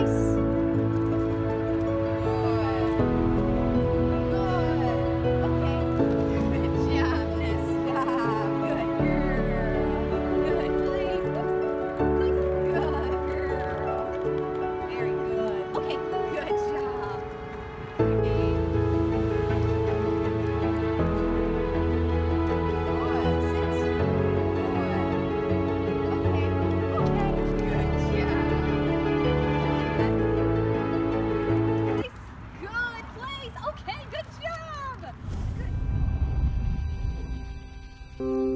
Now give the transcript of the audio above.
place. Música